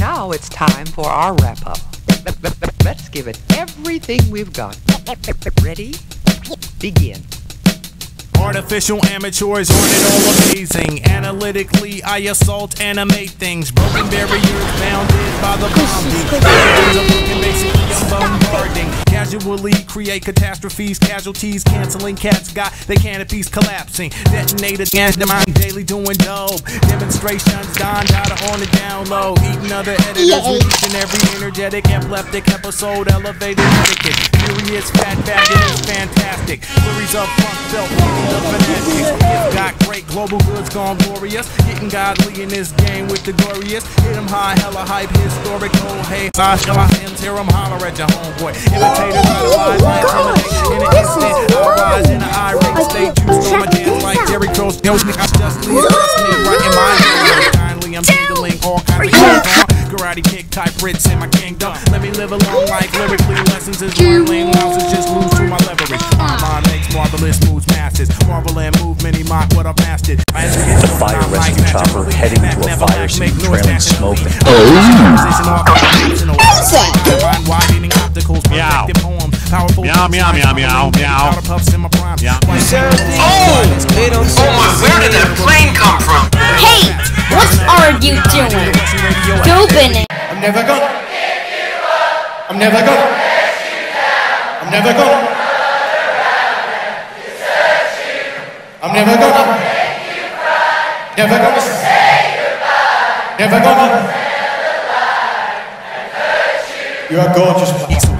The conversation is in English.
Now it's time for our wrap up. Let's give it everything we've got. Ready? Begin. Artificial amateurs aren't it all amazing? Analytically, I assault, animate things. Broken barriers bounded by the bombing. Basically, I'm bombarding. Casually create catastrophes, casualties, canceling cats got their canopies collapsing. Detonators against them, I'm daily doing dope. Demonstrations done data on the down low. Eating other editors and every energetic, epileptic episode, elevated etiquette. Furious, fat, fabulous, fantastic. Flurries of funk belt, the fanatics. It's got great global goods gone glorious. Getting godly in this game with the glorious. Hit 'em high, hella hype, historical. Oh, hey, I shall I hands hear 'em holler at your homeboy. Imitators idolize my intimidate. In an instant, I rise in an irate state. Juice on my dance like Jerry Cross. Yo, I just leave trust me right in my ear. Kindly, I'm handling all kinds of. Karate kick type Brits in my kingdom. Let me live along like lyrically lessons is learning. Houses just lose to my leverage. My mind makes marvelous moves, masters. Marvel and move, many mock what I've mastered. The fire rescue chopper heading to a fire scene trailing smoke. Oh. Meow. Meow, meow, meow, meow, meow. Yeah. Oh! Oh my, where did that plane come from? Hey! What are you doing? Open it! I'm never gonna. I'm never gonna. Never gonna. I'm never gonna. Never gonna. say goodbye. Never gonna. You are gorgeous.